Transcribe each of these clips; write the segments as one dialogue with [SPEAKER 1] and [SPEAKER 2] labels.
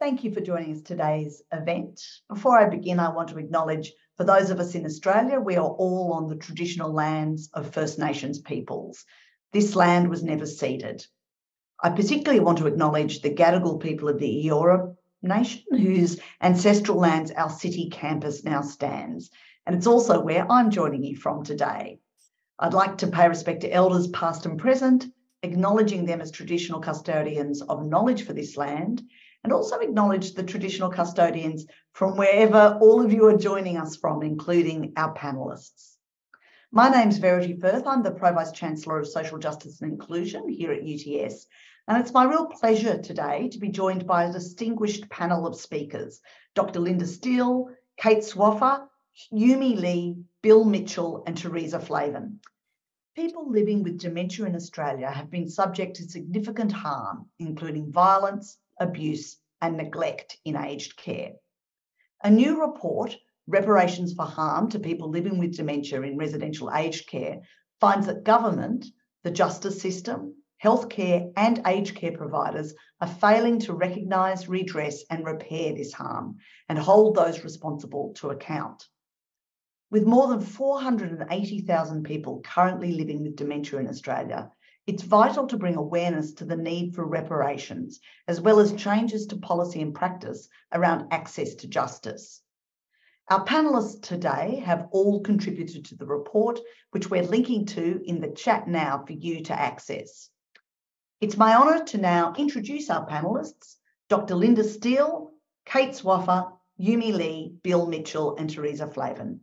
[SPEAKER 1] Thank you for joining us today's event. Before I begin, I want to acknowledge for those of us in Australia, we are all on the traditional lands of First Nations peoples. This land was never ceded. I particularly want to acknowledge the Gadigal people of the Eora Nation, whose ancestral lands our city campus now stands. And it's also where I'm joining you from today. I'd like to pay respect to elders past and present, acknowledging them as traditional custodians of knowledge for this land and also acknowledge the traditional custodians from wherever all of you are joining us from, including our panellists. My name's Verity Firth. I'm the Pro Vice Chancellor of Social Justice and Inclusion here at UTS. And it's my real pleasure today to be joined by a distinguished panel of speakers Dr. Linda Steele, Kate Swaffer, Yumi Lee, Bill Mitchell, and Theresa Flavin. People living with dementia in Australia have been subject to significant harm, including violence, abuse, and neglect in aged care. A new report, Reparations for Harm to People Living with Dementia in Residential Aged Care, finds that government, the justice system, healthcare, and aged care providers are failing to recognise, redress, and repair this harm and hold those responsible to account. With more than 480,000 people currently living with dementia in Australia, it's vital to bring awareness to the need for reparations, as well as changes to policy and practice around access to justice. Our panellists today have all contributed to the report, which we're linking to in the chat now for you to access. It's my honour to now introduce our panellists, Dr. Linda Steele, Kate Swaffer, Yumi Lee, Bill Mitchell, and Theresa Flavin.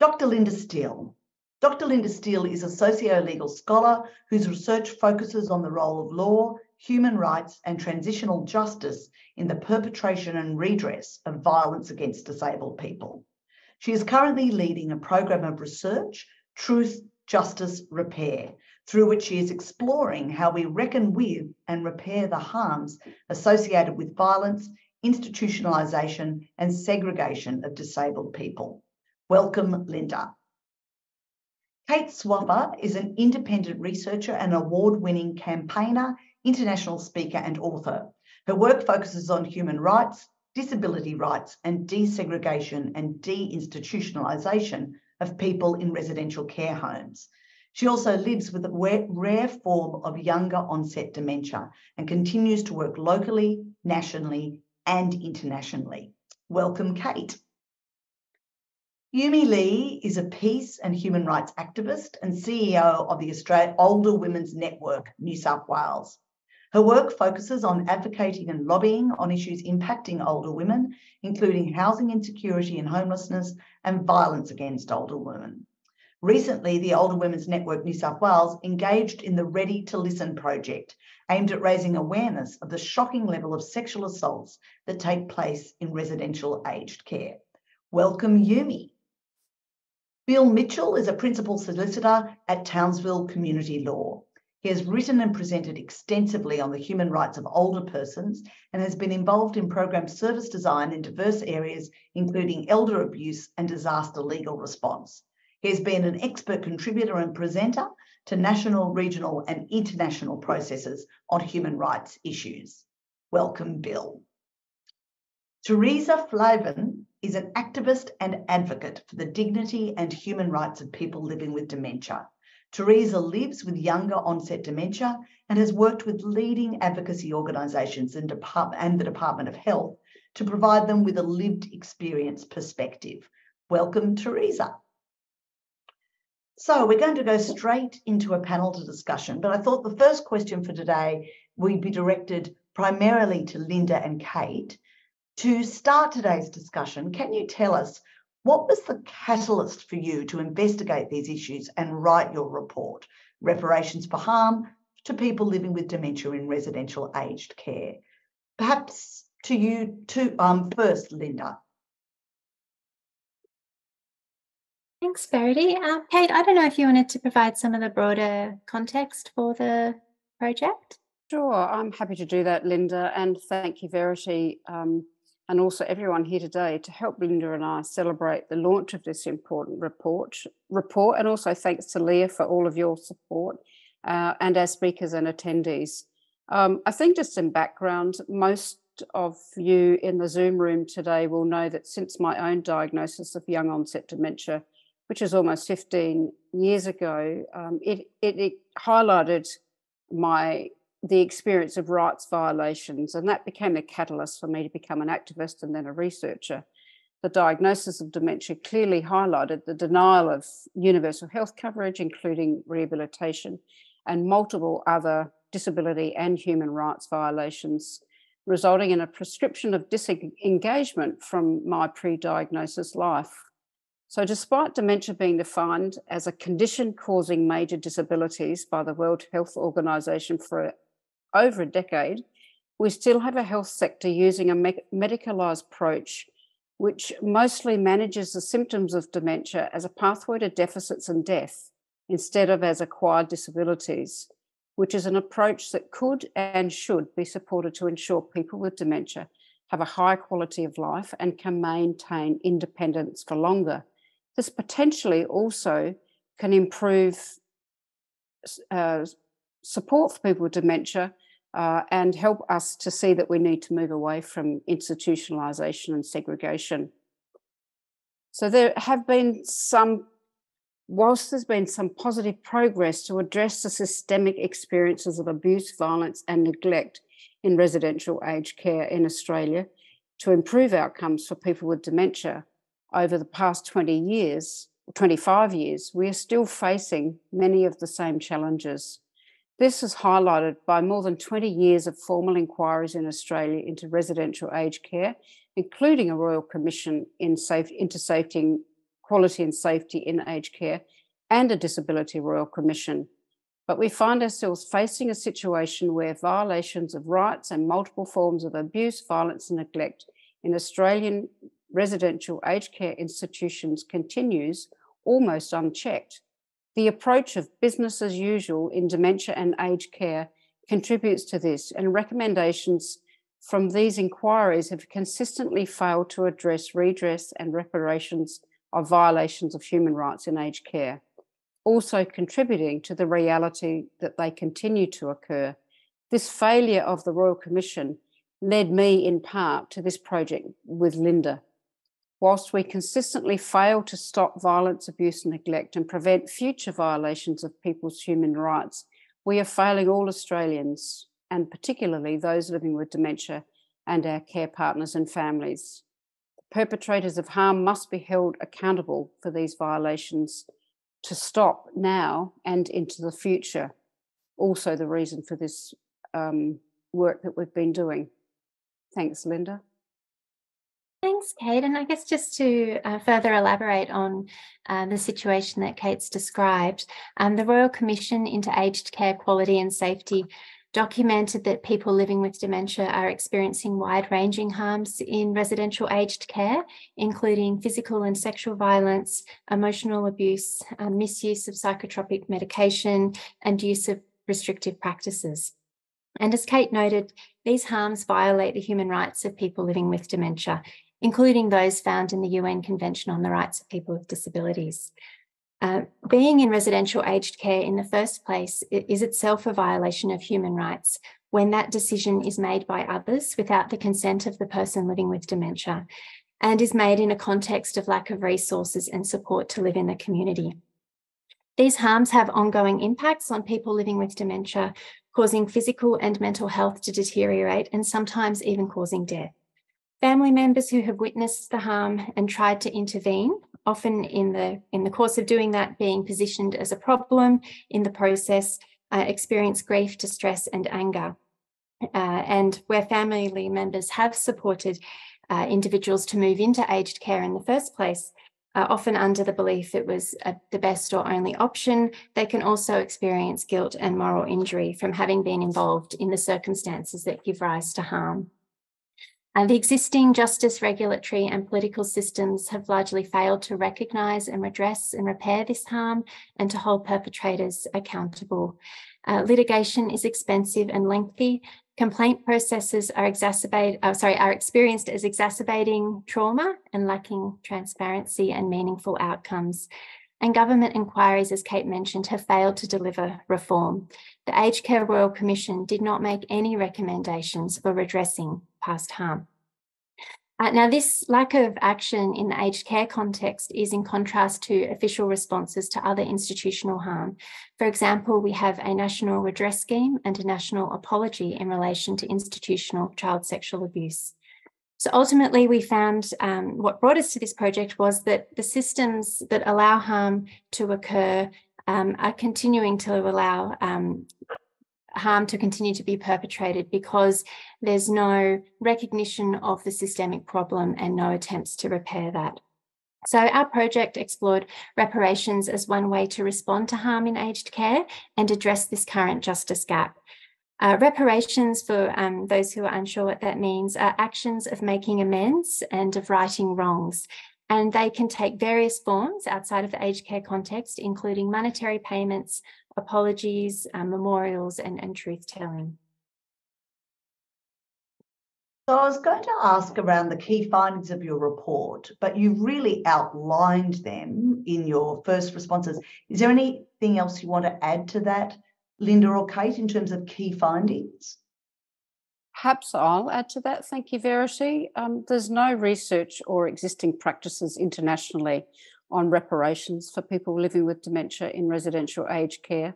[SPEAKER 1] Dr. Linda Steele Dr. Linda Steele is a socio-legal scholar whose research focuses on the role of law, human rights and transitional justice in the perpetration and redress of violence against disabled people. She is currently leading a program of research, Truth, Justice, Repair, through which she is exploring how we reckon with and repair the harms associated with violence, institutionalisation and segregation of disabled people. Welcome, Linda. Kate Swaffer is an independent researcher and award winning campaigner, international speaker, and author. Her work focuses on human rights, disability rights, and desegregation and deinstitutionalisation of people in residential care homes. She also lives with a rare form of younger onset dementia and continues to work locally, nationally, and internationally. Welcome, Kate. Yumi Lee is a peace and human rights activist and CEO of the Older Women's Network, New South Wales. Her work focuses on advocating and lobbying on issues impacting older women, including housing insecurity and homelessness and violence against older women. Recently, the Older Women's Network New South Wales engaged in the Ready to Listen project, aimed at raising awareness of the shocking level of sexual assaults that take place in residential aged care. Welcome, Yumi. Bill Mitchell is a principal solicitor at Townsville Community Law. He has written and presented extensively on the human rights of older persons and has been involved in program service design in diverse areas, including elder abuse and disaster legal response. He has been an expert contributor and presenter to national, regional, and international processes on human rights issues. Welcome, Bill. Theresa Flavin is an activist and advocate for the dignity and human rights of people living with dementia. Theresa lives with younger onset dementia and has worked with leading advocacy organisations and, and the Department of Health to provide them with a lived experience perspective. Welcome, Theresa. So we're going to go straight into a panel to discussion, but I thought the first question for today would be directed primarily to Linda and Kate to start today's discussion, can you tell us what was the catalyst for you to investigate these issues and write your report, Reparations for Harm to People Living with Dementia in Residential Aged Care? Perhaps to you to um, first, Linda.
[SPEAKER 2] Thanks, Verity. Um, Kate, I don't know if you wanted to provide some of the broader context for the project.
[SPEAKER 3] Sure, I'm happy to do that, Linda, and thank you, Verity. Um, and also everyone here today to help Linda and I celebrate the launch of this important report. Report, and also thanks to Leah for all of your support uh, and our speakers and attendees. Um, I think just in background, most of you in the Zoom room today will know that since my own diagnosis of young onset dementia, which is almost 15 years ago, um, it, it, it highlighted my the experience of rights violations, and that became a catalyst for me to become an activist and then a researcher. The diagnosis of dementia clearly highlighted the denial of universal health coverage, including rehabilitation, and multiple other disability and human rights violations, resulting in a prescription of disengagement from my pre diagnosis life. So, despite dementia being defined as a condition causing major disabilities by the World Health Organization for over a decade, we still have a health sector using a me- medicalized approach which mostly manages the symptoms of dementia as a pathway to deficits and death instead of as acquired disabilities, which is an approach that could and should be supported to ensure people with dementia have a high quality of life and can maintain independence for longer. This potentially also can improve uh, support for people with dementia uh, and help us to see that we need to move away from institutionalization and segregation. So there have been some, whilst there's been some positive progress to address the systemic experiences of abuse, violence, and neglect in residential aged care in Australia to improve outcomes for people with dementia over the past 20 years, 25 years, we are still facing many of the same challenges. This is highlighted by more than 20 years of formal inquiries in Australia into residential aged care, including a Royal Commission in safe, into safety, quality and safety in aged care, and a Disability Royal Commission. But we find ourselves facing a situation where violations of rights and multiple forms of abuse, violence, and neglect in Australian residential aged care institutions continues almost unchecked. The approach of business as usual in dementia and aged care contributes to this, and recommendations from these inquiries have consistently failed to address redress and reparations of violations of human rights in aged care, also contributing to the reality that they continue to occur. This failure of the Royal Commission led me in part to this project with Linda whilst we consistently fail to stop violence, abuse, and neglect and prevent future violations of people's human rights, we are failing all Australians, and particularly those living with dementia and our care partners and families. The Perpetrators of harm must be held accountable for these violations to stop now and into the future. Also, the reason for this um, work that we've been doing. Thanks, Linda.
[SPEAKER 2] Thanks, Kate. And I guess just to uh, further elaborate on uh, the situation that Kate's described, um, the Royal Commission into Aged Care Quality and Safety documented that people living with dementia are experiencing wide ranging harms in residential aged care, including physical and sexual violence, emotional abuse, uh, misuse of psychotropic medication, and use of restrictive practices. And as Kate noted, these harms violate the human rights of people living with dementia, including those found in the UN Convention on the Rights of People with Disabilities. Uh, being in residential aged care in the first place is itself a violation of human rights when that decision is made by others without the consent of the person living with dementia and is made in a context of lack of resources and support to live in the community. These harms have ongoing impacts on people living with dementia, causing physical and mental health to deteriorate and sometimes even causing death. Family members who have witnessed the harm and tried to intervene, often in the, in the course of doing that, being positioned as a problem in the process, uh, experience grief, distress, and anger. Uh, and where family members have supported uh, individuals to move into aged care in the first place, uh, often under the belief it was uh, the best or only option, they can also experience guilt and moral injury from having been involved in the circumstances that give rise to harm. And the existing justice, regulatory, and political systems have largely failed to recognise and redress and repair this harm and to hold perpetrators accountable. Uh, litigation is expensive and lengthy. Complaint processes are exacerbate, uh, sorry, are experienced as exacerbating trauma and lacking transparency and meaningful outcomes. And government inquiries, as Kate mentioned, have failed to deliver reform. The Aged Care Royal Commission did not make any recommendations for redressing past harm. Uh, now, this lack of action in the aged care context is in contrast to official responses to other institutional harm. For example, we have a national redress scheme and a national apology in relation to institutional child sexual abuse. So ultimately, we found um, what brought us to this project was that the systems that allow harm to occur um, are continuing to allow um, harm to continue to be perpetrated because there's no recognition of the systemic problem and no attempts to repair that. So, our project explored reparations as one way to respond to harm in aged care and address this current justice gap. Uh, reparations, for um, those who are unsure what that means, are actions of making amends and of righting wrongs. And they can take various forms outside of the aged care context, including monetary payments, apologies, uh, memorials, and, and truth telling.
[SPEAKER 1] So I was going to ask around the key findings of your report, but you've really outlined them in your first responses. Is there anything else you want to add to that, Linda or Kate, in terms of key findings?
[SPEAKER 3] Perhaps I'll add to that. Thank you, Verity. Um, there's no research or existing practices internationally on reparations for people living with dementia in residential aged care.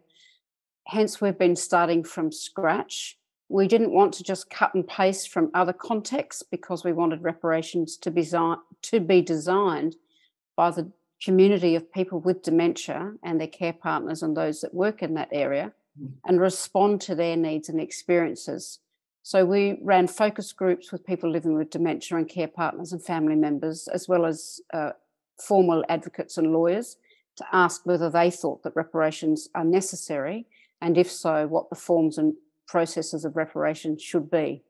[SPEAKER 3] Hence, we've been starting from scratch. We didn't want to just cut and paste from other contexts because we wanted reparations to be, to be designed by the community of people with dementia and their care partners and those that work in that area. And respond to their needs and experiences. So we ran focus groups with people living with dementia and care partners and family members, as well as uh, formal advocates and lawyers to ask whether they thought that reparations are necessary, and if so, what the forms and processes of reparation should be.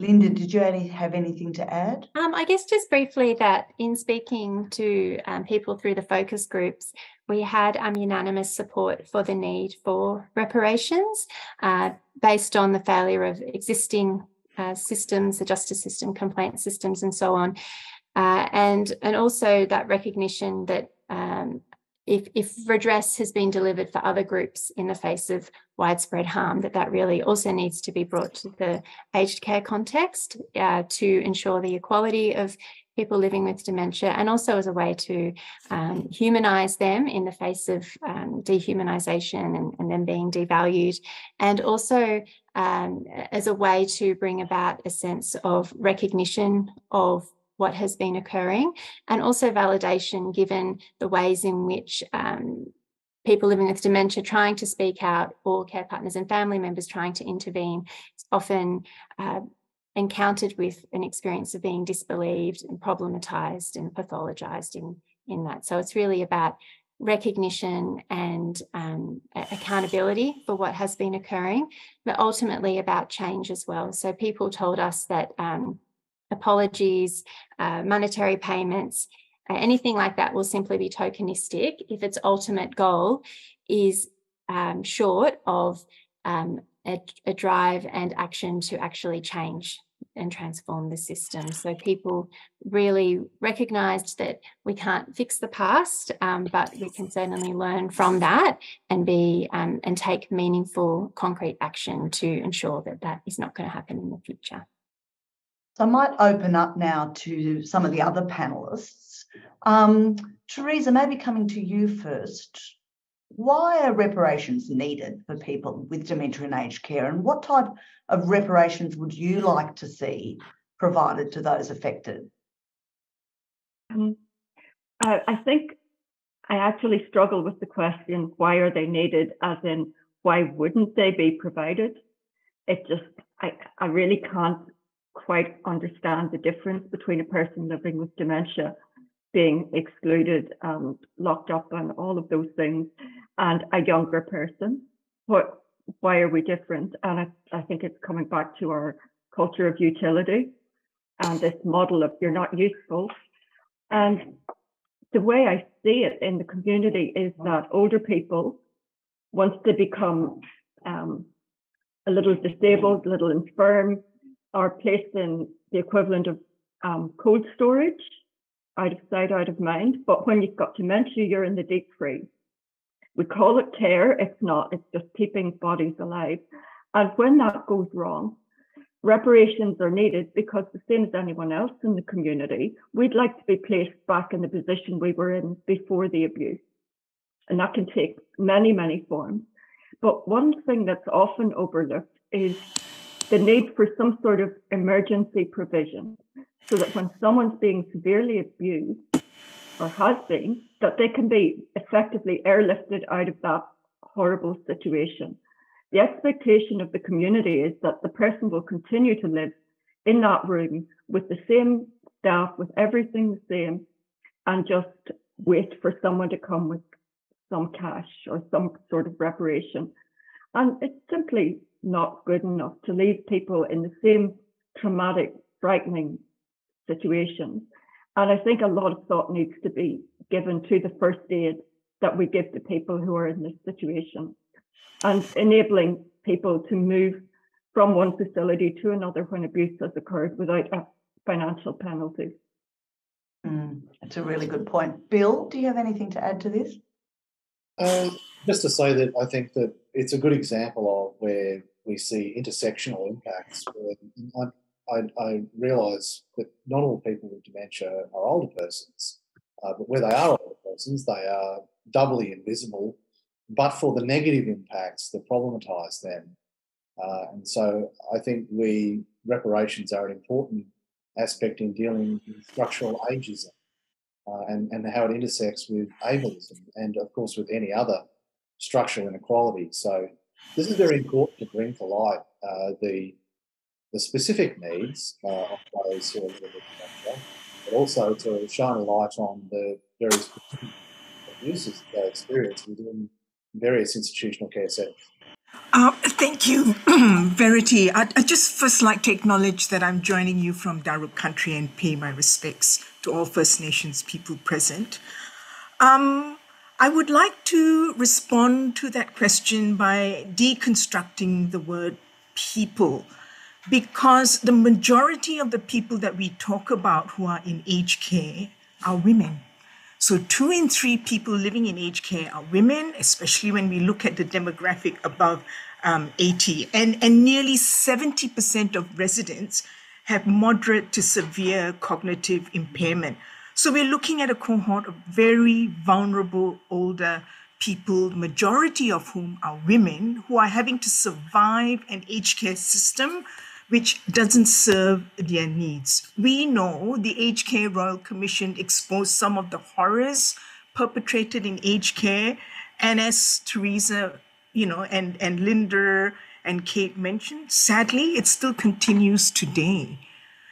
[SPEAKER 1] Linda, did you have anything to add?
[SPEAKER 2] Um, I guess just briefly that in speaking to um, people through the focus groups, we had um, unanimous support for the need for reparations uh, based on the failure of existing uh, systems, the justice system, complaint systems, and so on. Uh, and and also that recognition that um, if, if redress has been delivered for other groups in the face of widespread harm, that that really also needs to be brought to the aged care context uh, to ensure the equality of people living with dementia and also as a way to um, humanize them in the face of um, dehumanization and, and them being devalued. And also um, as a way to bring about a sense of recognition of what has been occurring, and also validation given the ways in which um, people living with dementia trying to speak out, or care partners and family members trying to intervene, it's often uh, encountered with an experience of being disbelieved and problematized and pathologized in, in that. So it's really about recognition and um, accountability for what has been occurring, but ultimately about change as well. So people told us that um, apologies, uh, monetary payments, uh, anything like that will simply be tokenistic if its ultimate goal is um, short of um, a, a, drive and action to actually change and transform the system. So people really recognized that we can't fix the past, um, but we can certainly learn from that and be um, and take meaningful, concrete action to ensure that that is not going to happen in the future.
[SPEAKER 1] So I might open up now to some of the other panelists. Um, Theresa, maybe coming to you first. Why are reparations needed for people with dementia and aged care? And what type of reparations would you like to see provided to those affected?
[SPEAKER 4] Um, I, I think I actually struggle with the question why are they needed, as in, why wouldn't they be provided? It just, I, I really can't quite understand the difference between a person living with dementia being excluded and locked up and all of those things and a younger person. What why are we different? And I, I think it's coming back to our culture of utility and this model of you're not useful. And the way I see it in the community is that older people, once they become um, a little disabled, a little infirm, are placed in the equivalent of um, cold storage out of sight, out of mind. But when you've got dementia, you're in the deep freeze. We call it care. It's not, it's just keeping bodies alive. And when that goes wrong, reparations are needed because the same as anyone else in the community, we'd like to be placed back in the position we were in before the abuse. And that can take many, many forms. But one thing that's often overlooked is the need for some sort of emergency provision so that when someone's being severely abused or has been, that they can be effectively airlifted out of that horrible situation. The expectation of the community is that the person will continue to live in that room with the same staff, with everything the same, and just wait for someone to come with some cash or some sort of reparation. And it's simply not good enough to leave people in the same traumatic, frightening situations. And I think a lot of thought needs to be given to the first aid that we give to people who are in this situation and enabling people to move from one facility to another when abuse has occurred without a financial penalty.
[SPEAKER 1] Mm, that's a really good point. Bill, do you have anything to add to this?
[SPEAKER 5] Um, just to say that I think that it's a good example of where we see intersectional impacts. I, I, realise that not all people with dementia are older persons, uh, but where they are older persons, they are doubly invisible, but for the negative impacts that problematise them. Uh, and so I think we reparations are an important aspect in dealing with structural ageism uh, and, and how it intersects with ableism and, of course, with any other structural inequality. So this is very important to bring to light uh, the the specific needs uh, of those who are living with dementia, but also to shine a light on the very specific abuses that they experience within various institutional care settings.
[SPEAKER 6] Uh, thank you, Verity. I'd, I'd, just first like to acknowledge that I'm joining you from Darug country and pay my respects to all First Nations people present. Um, I would like to respond to that question by deconstructing the word people, because the majority of the people that we talk about who are in aged care are women. So, two in three people living in aged care are women, especially when we look at the demographic above um, 80. And, and nearly 70% of residents have moderate to severe cognitive impairment. So, we're looking at a cohort of very vulnerable older people, majority of whom are women, who are having to survive an aged care system which doesn't serve their needs. We know the Aged Care Royal Commission exposed some of the horrors perpetrated in aged care. And as Theresa, you know, and, and Linda and Kate mentioned, sadly, it still continues today.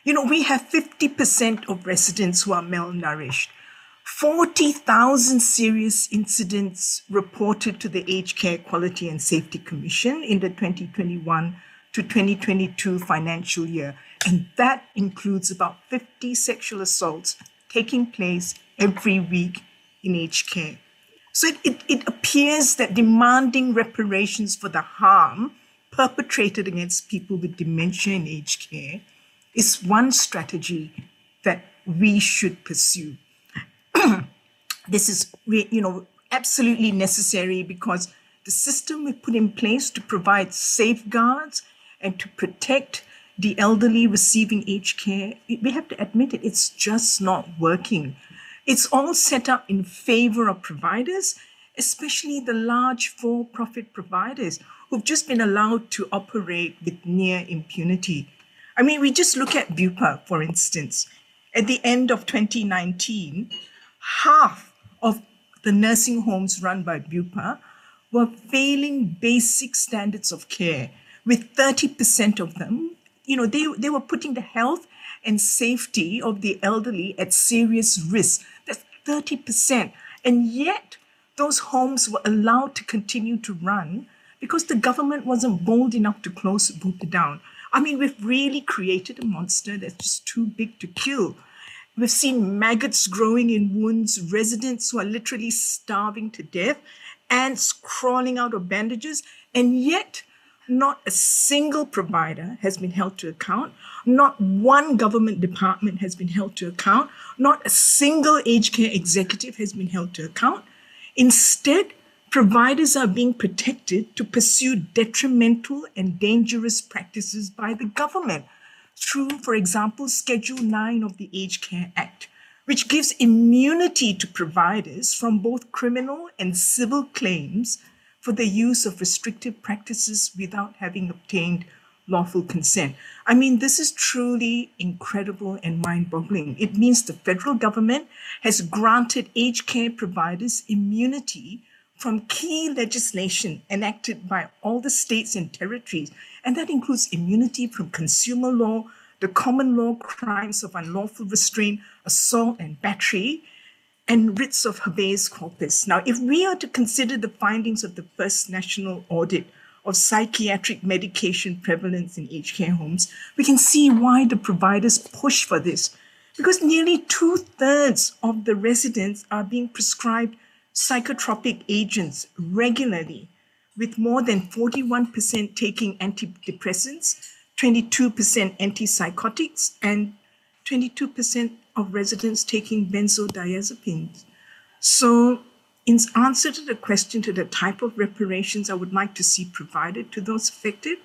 [SPEAKER 6] You know, we have 50% of residents who are malnourished. 40,000 serious incidents reported to the Aged Care Quality and Safety Commission in the 2021 to 2022 financial year. And that includes about 50 sexual assaults taking place every week in aged care. So it, it, it, appears that demanding reparations for the harm perpetrated against people with dementia in aged care is one strategy that we should pursue. this is, you know, absolutely necessary because the system we put in place to provide safeguards and to protect the elderly receiving aged care, we have to admit it, it's just not working. It's all set up in favor of providers, especially the large for profit providers who've just been allowed to operate with near impunity. I mean, we just look at Bupa, for instance. At the end of 2019, half of the nursing homes run by Bupa were failing basic standards of care with 30% of them, you know, they, they were putting the health and safety of the elderly at serious risk. That's 30%. And yet, those homes were allowed to continue to run because the government wasn't bold enough to close Bupa down. I mean, we've really created a monster that's just too big to kill. We've seen maggots growing in wounds, residents who are literally starving to death, ants crawling out of bandages, and yet not a single provider has been held to account. Not one government department has been held to account. Not a single aged care executive has been held to account. Instead, providers are being protected to pursue detrimental and dangerous practices by the government through, for example, Schedule 9 of the Aged Care Act, which gives immunity to providers from both criminal and civil claims for the use of restrictive practices without having obtained lawful consent. I mean, this is truly incredible and mind boggling. It means the federal government has granted aged care providers immunity from key legislation enacted by all the states and territories, and that includes immunity from consumer law, the common law crimes of unlawful restraint, assault, and battery, and writs of habeas corpus. Now, if we are to consider the findings of the first national audit of psychiatric medication prevalence in aged care homes, we can see why the providers push for this. Because nearly two thirds of the residents are being prescribed psychotropic agents regularly, with more than 41% taking antidepressants, 22% antipsychotics, and 22% of residents taking benzodiazepines. So, in answer to the question to the type of reparations I would like to see provided to those affected,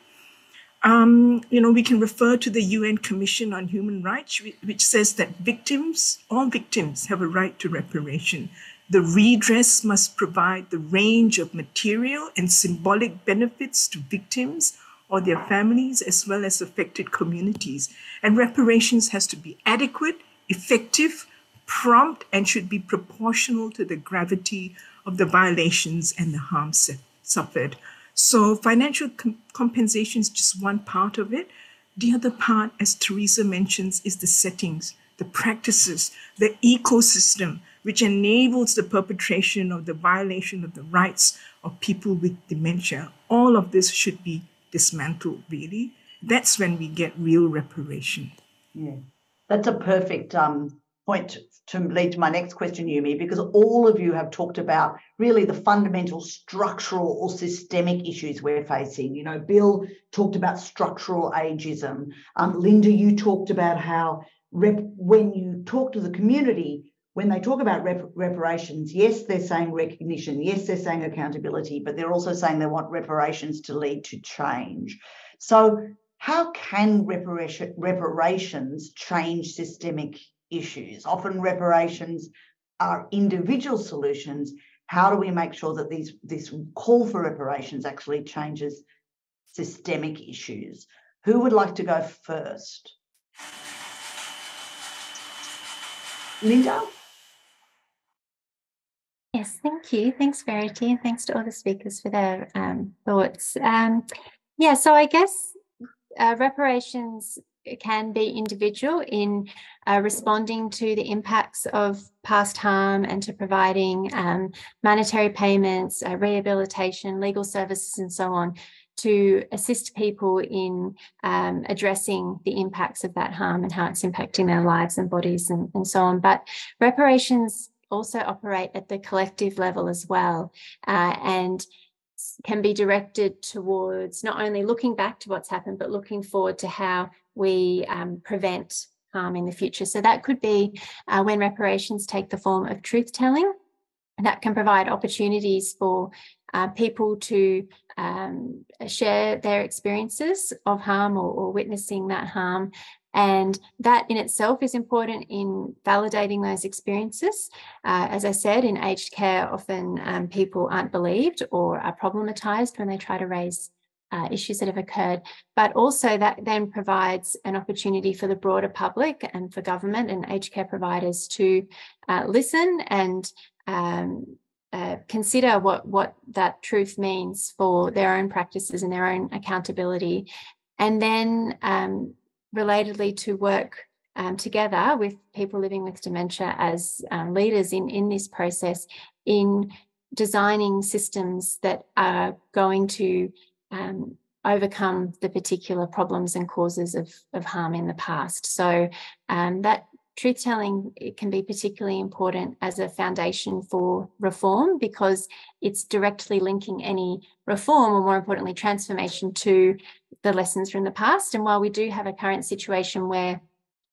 [SPEAKER 6] um, you know, we can refer to the UN Commission on Human Rights, which says that victims, all victims, have a right to reparation. The redress must provide the range of material and symbolic benefits to victims or their families, as well as affected communities. And reparations has to be adequate effective, prompt, and should be proportional to the gravity of the violations and the harm suffered. So, financial com- compensation is just one part of it. The other part, as Theresa mentions, is the settings, the practices, the ecosystem, which enables the perpetration of the violation of the rights of people with dementia. All of this should be dismantled, really. That's when we get real reparation.
[SPEAKER 1] Yeah. That's a perfect um, point to lead to my next question, Yumi, because all of you have talked about really the fundamental structural or systemic issues we're facing. You know, Bill talked about structural ageism. Um, Linda, you talked about how rep- when you talk to the community, when they talk about rep- reparations, yes, they're saying recognition, yes, they're saying accountability, but they're also saying they want reparations to lead to change. So, how can reparation, reparations change systemic issues? Often reparations are individual solutions. How do we make sure that these this call for reparations actually changes systemic issues? Who would like to go first? Linda?
[SPEAKER 2] Yes, thank you. Thanks, Verity, and thanks to all the speakers for their um, thoughts. Um, yeah, so I guess uh, reparations can be individual in uh, responding to the impacts of past harm and to providing um, monetary payments, uh, rehabilitation, legal services, and so on to assist people in um, addressing the impacts of that harm and how it's impacting their lives and bodies and, and so on. But reparations also operate at the collective level as well. Uh, and can be directed towards not only looking back to what's happened, but looking forward to how we um, prevent harm in the future. So that could be uh, when reparations take the form of truth telling. That can provide opportunities for uh, people to um, share their experiences of harm or, or witnessing that harm and that in itself is important in validating those experiences. Uh, as I said, in aged care, often um, people aren't believed or are problematized when they try to raise uh, issues that have occurred, but also that then provides an opportunity for the broader public and for government and aged care providers to uh, listen and um, uh, consider what what that truth means for their own practices and their own accountability, and then um, relatedly to work um, together with people living with dementia as um, leaders in, in this process in designing systems that are going to um, overcome the particular problems and causes of, of harm in the past. So um, that truth telling can be particularly important as a foundation for reform because it's directly linking any reform or more importantly transformation to the lessons from the past and while we do have a current situation where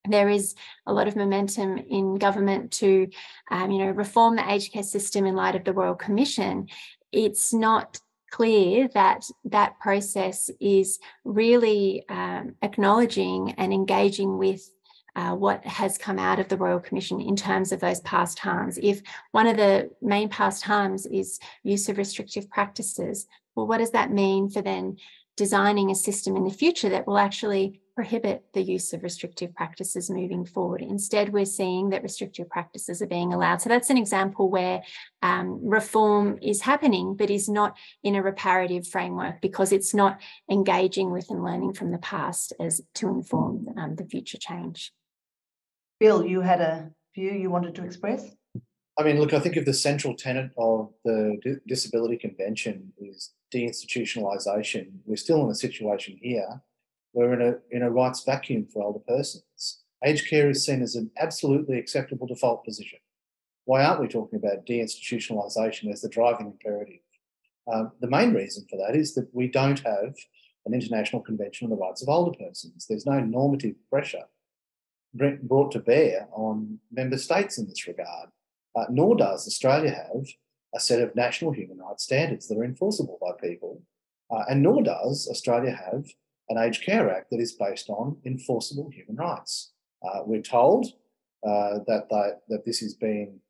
[SPEAKER 2] there is a lot of momentum in government to um, you know reform the aged care system in light of the royal commission it's not clear that that process is really um, acknowledging and engaging with uh, what has come out of the Royal Commission in terms of those past harms. If one of the main past harms is use of restrictive practices, well, what does that mean for then designing a system in the future that will actually prohibit the use of restrictive practices moving forward. Instead, we're seeing that restrictive practices are being allowed. So that's an example where um, reform is happening, but is not in a reparative framework because it's not engaging with and learning from the past as to inform um, the future change.
[SPEAKER 1] Bill, you had a view you wanted to express?
[SPEAKER 5] I mean, look, I think if the central tenet of the D- Disability Convention is deinstitutionalisation, we're still in a situation here where in a, in a rights vacuum for older persons. Aged care is seen as an absolutely acceptable default position. Why aren't we talking about deinstitutionalisation as the driving imperative? Um, the main reason for that is that we don't have an international convention on the rights of older persons. There's no normative pressure brought to bear on member states in this regard uh, nor does Australia have a set of national human rights standards that are enforceable by people, uh, and nor does Australia have an Aged Care Act that is based on enforceable human rights. Uh, we're told uh, that, that, that this is being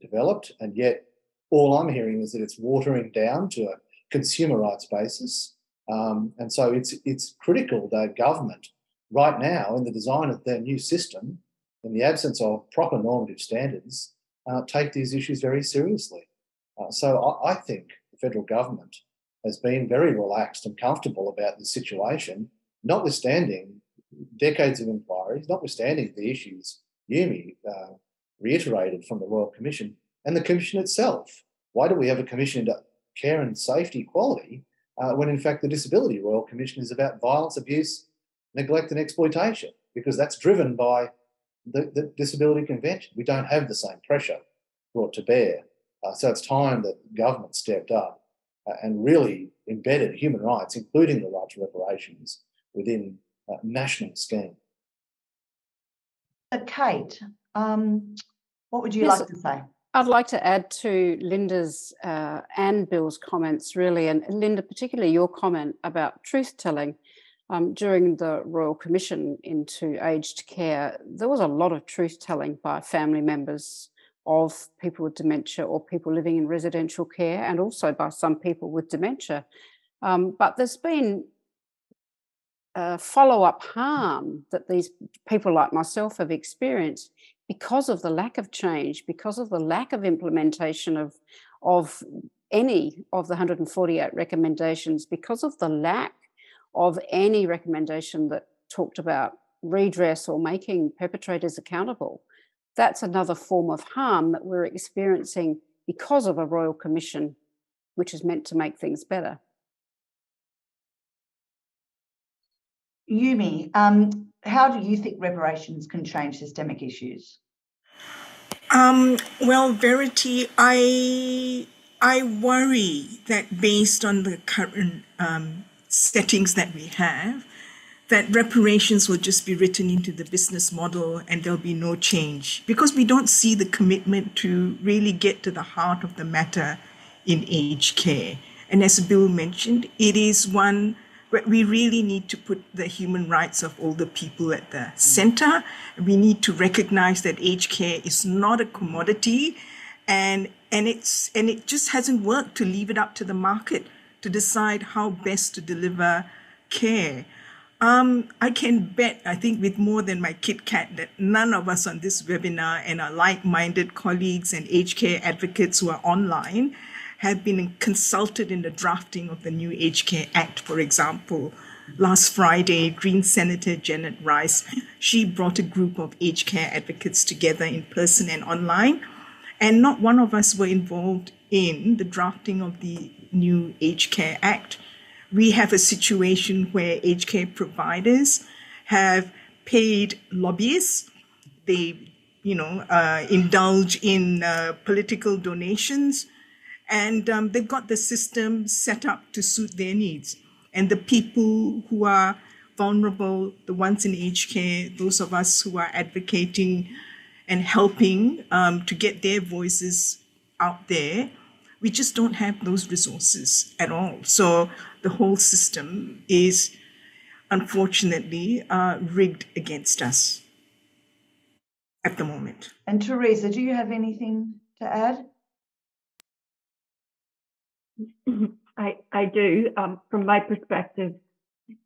[SPEAKER 5] developed, and yet all I'm hearing is that it's watering down to a consumer rights basis. Um, and so it's, it's critical that government, right now, in the design of their new system, in the absence of proper normative standards, uh, take these issues very seriously. Uh, so I, I, think the federal government has been very relaxed and comfortable about the situation, notwithstanding decades of inquiries, notwithstanding the issues Yumi uh, reiterated from the Royal Commission and the Commission itself. Why do we have a commission into care and safety quality uh, when in fact the Disability Royal Commission is about violence, abuse, neglect, and exploitation? Because that's driven by the, the Disability Convention. We don't have the same pressure brought to bear. Uh, so it's time that government stepped up uh, and really embedded human rights, including the right to reparations, within a national scheme.
[SPEAKER 1] Uh, Kate, um, what would you yes, like to say?
[SPEAKER 3] I'd like to add to Linda's uh, and Bill's comments, really, and Linda, particularly your comment about truth telling. Um, during the Royal Commission into aged care, there was a lot of truth telling by family members of people with dementia or people living in residential care, and also by some people with dementia. Um, but there's been follow up harm that these people like myself have experienced because of the lack of change, because of the lack of implementation of, of any of the 148 recommendations, because of the lack of any recommendation that talked about redress or making perpetrators accountable. That's another form of harm that we're experiencing because of a royal commission, which is meant to make things better.
[SPEAKER 1] Yumi, um, how do you think reparations can change systemic issues?
[SPEAKER 6] Um, well, Verity, I I worry that based on the current um, settings that we have, that reparations will just be written into the business model and there'll be no change because we don't see the commitment to really get to the heart of the matter in aged care. And as Bill mentioned, it is one where we really need to put the human rights of older people at the center. We need to recognize that aged care is not a commodity and and it's and it just hasn't worked to leave it up to the market to decide how best to deliver care. Um, I can bet, I think, with more than my Kit Kat, that none of us on this webinar and our like minded colleagues and aged care advocates who are online have been consulted in the drafting of the new Aged Care Act, for example. Last Friday, Green Senator Janet Rice, she brought a group of aged care advocates together in person and online, and not one of us were involved in the drafting of the new Aged Care Act. We have a situation where aged care providers have paid lobbyists. They you know, uh, indulge in uh, political donations. And um, they've got the system set up to suit their needs. And the people who are vulnerable, the ones in aged care, those of us who are advocating and helping um, to get their voices out there, we just don't have those resources at all. So the whole system is unfortunately uh, rigged against us at the moment.
[SPEAKER 1] And Theresa, do you have anything to add?
[SPEAKER 4] I, I do. Um, from my perspective,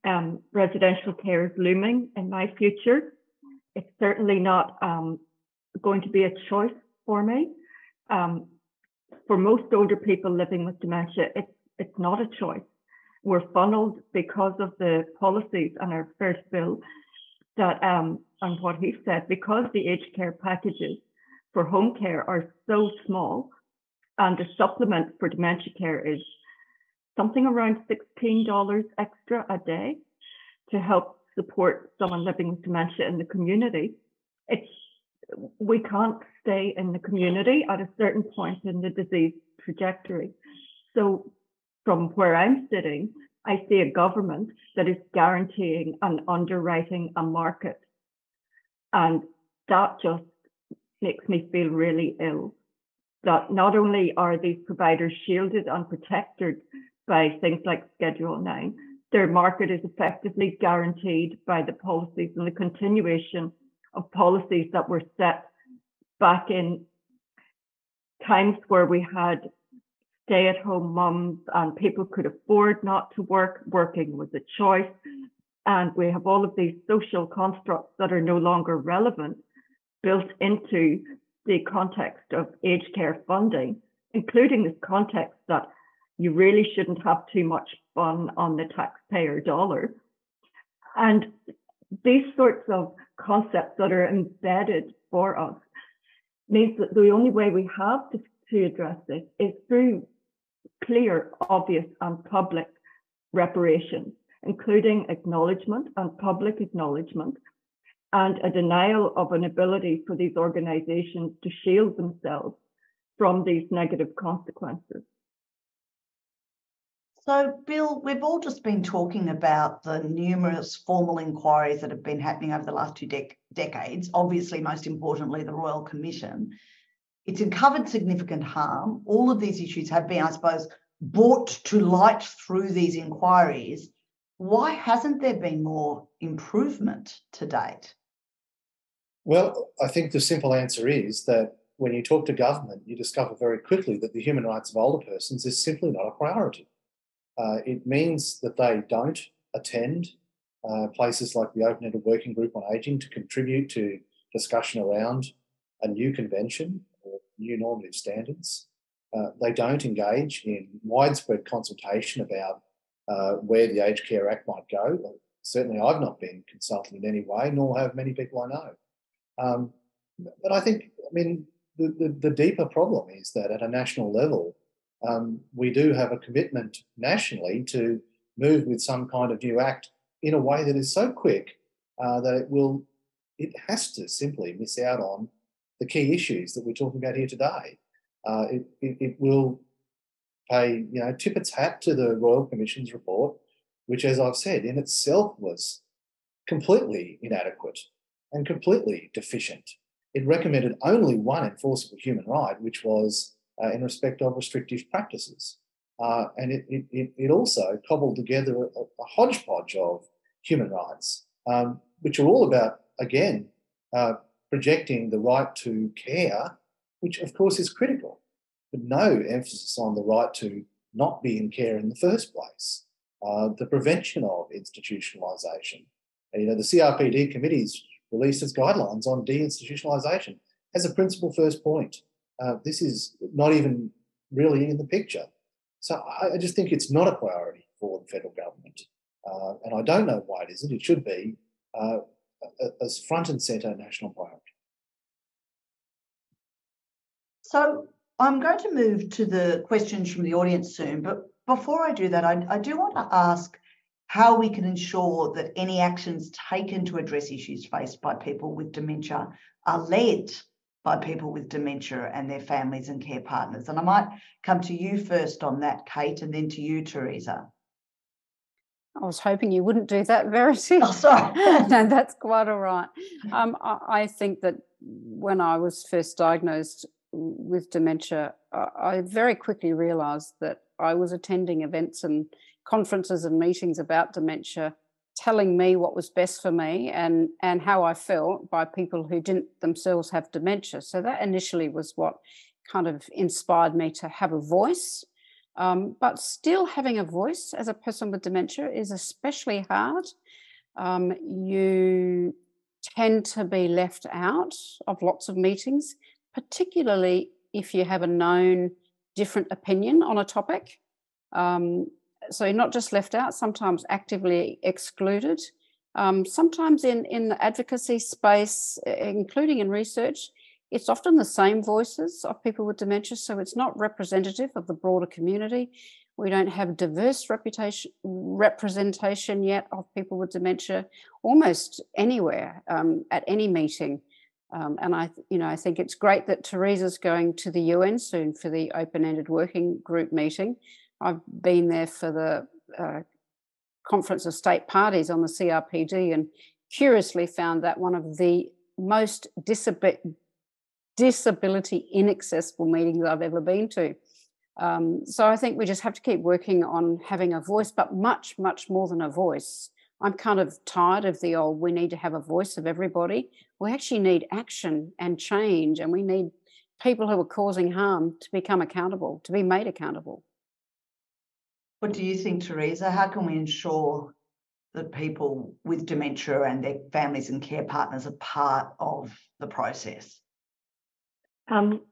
[SPEAKER 4] um, residential care is looming in my future. It's certainly not um, going to be a choice for me. Um, for most older people living with dementia, it's it's not a choice. We're funneled because of the policies on our first bill that um on what he said, because the aged care packages for home care are so small, and the supplement for dementia care is something around $16 extra a day to help support someone living with dementia in the community. It's we can't stay in the community at a certain point in the disease trajectory. So from where I'm sitting, I see a government that is guaranteeing and underwriting a market. And that just makes me feel really ill. That not only are these providers shielded and protected by things like Schedule 9, their market is effectively guaranteed by the policies and the continuation of policies that were set back in times where we had stay at home mums and people could afford not to work. Working was a choice. And we have all of these social constructs that are no longer relevant built into the context of aged care funding, including this context that you really shouldn't have too much fun on the taxpayer dollar. And these sorts of concepts that are embedded for us means that the only way we have to, to address this is through clear, obvious, and public reparations, including acknowledgement and public acknowledgement, and a denial of an ability for these organizations to shield themselves from these negative consequences.
[SPEAKER 1] So, Bill, we've all just been talking about the numerous formal inquiries that have been happening over the last two dec- decades, obviously, most importantly, the Royal Commission. It's uncovered significant harm. All of these issues have been, I suppose, brought to light through these inquiries. Why hasn't there been more improvement to date?
[SPEAKER 5] Well, I think the simple answer is that when you talk to government, you discover very quickly that the human rights of older persons is simply not a priority. Uh, it means that they don't attend uh, places like the Open-Ended Working Group on Ageing to contribute to discussion around a new convention or new normative standards. Uh, they don't engage in widespread consultation about uh, where the Aged Care Act might go. Certainly, I've not been consulted in any way, nor have many people I know. Um, but I think, I mean, the, the, the deeper problem is that at a national level, um, we do have a commitment nationally to move with some kind of new act in a way that is so quick uh, that it will, it has to simply miss out on the key issues that we're talking about here today. Uh, it, it, it, will pay, you know, tip its hat to the Royal Commission's report, which, as I've said, in itself was completely inadequate and completely deficient. It recommended only one enforceable human right, which was uh, in respect of restrictive practices. Uh, and it, it, it, also cobbled together a, a hodgepodge of human rights, um, which are all about, again, uh, projecting the right to care, which of course is critical, but no emphasis on the right to not be in care in the first place, uh, the prevention of institutionalisation. You know, the CRPD committee's released its guidelines on deinstitutionalisation as a principal first point uh, this is not even really in the picture. So I, I, just think it's not a priority for the federal government. Uh, and I don't know why it isn't. It should be uh, as front and centre national priority.
[SPEAKER 1] So I'm going to move to the questions from the audience soon, but before I do that, I, I do want to ask how we can ensure that any actions taken to address issues faced by people with dementia are led by people with dementia and their families and care partners. And I might come to you first on that, Kate, and then to you, Theresa.
[SPEAKER 3] I was hoping you wouldn't do that, Verity.
[SPEAKER 1] Oh, sorry.
[SPEAKER 3] no, that's quite all right. Um, I, I, think that when I was first diagnosed with dementia, I very quickly realised that I was attending events and conferences and meetings about dementia, telling me what was best for me and and how I felt by people who didn't themselves have dementia. So that initially was what kind of inspired me to have a voice um, but still, having a voice as a person with dementia is especially hard. Um, you tend to be left out of lots of meetings, particularly if you have a known different opinion on a topic. Um, so not just left out, sometimes actively excluded. Um, sometimes in, in the advocacy space, including in research, it's often the same voices of people with dementia, so it's not representative of the broader community. We don't have diverse reputation, representation yet of people with dementia almost anywhere um, at any meeting. Um, and I, you know, I think it's great that Theresa's going to the UN soon for the open-ended working group meeting. I've been there for the uh, conference of state parties on the CRPD and curiously found that one of the most disab- disability inaccessible meetings I've ever been to. Um, so I think we just have to keep working on having a voice, but much, much more than a voice. I'm kind of tired of the old, we need to have a voice of everybody. We actually need action and change, and we need people who are causing harm to become accountable, to be made accountable.
[SPEAKER 1] What do you think, Theresa? How can we ensure that people with dementia and their families and care partners are part of the process?
[SPEAKER 4] Um,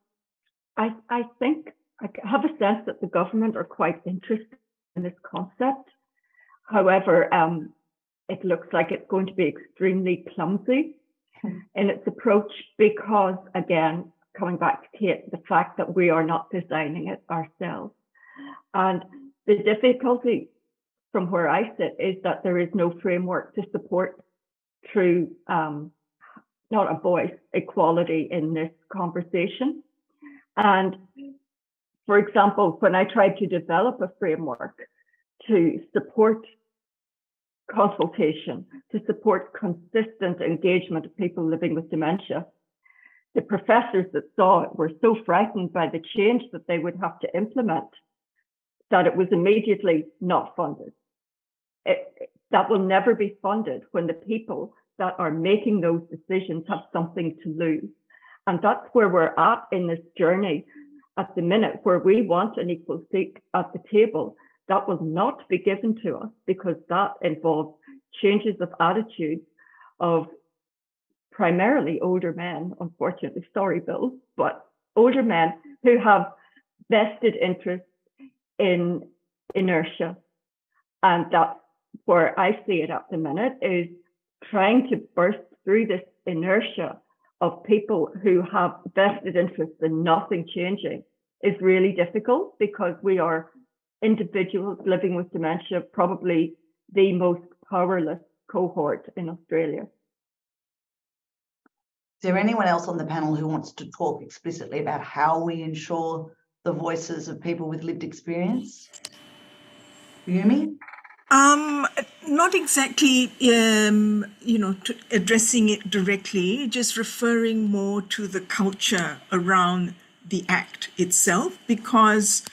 [SPEAKER 4] I, I think I have a sense that the government are quite interested in this concept. However, um, it looks like it's going to be extremely clumsy in its approach because, again, coming back to Kate, the fact that we are not designing it ourselves. And the difficulty from where I sit is that there is no framework to support true um, not a voice, equality in this conversation. And for example, when I tried to develop a framework to support consultation, to support consistent engagement of people living with dementia, the professors that saw it were so frightened by the change that they would have to implement that it was immediately not funded. It, that will never be funded when the people that are making those decisions have something to lose. And that's where we're at in this journey at the minute, where we want an equal seat at the table. That will not be given to us because that involves changes of attitude of primarily older men, unfortunately, sorry, Bill, but older men who have vested interest in inertia. And that's where I see it at the minute is trying to burst through this inertia of people who have vested interests in nothing changing is really difficult because we are individuals living with dementia, probably the most powerless cohort in Australia.
[SPEAKER 1] Is there anyone else on the panel who wants to talk explicitly about how we ensure the voices of people with lived experience? Yumi?
[SPEAKER 6] Um, not exactly, um, you know, addressing it directly, just referring more to the culture around the act itself, because,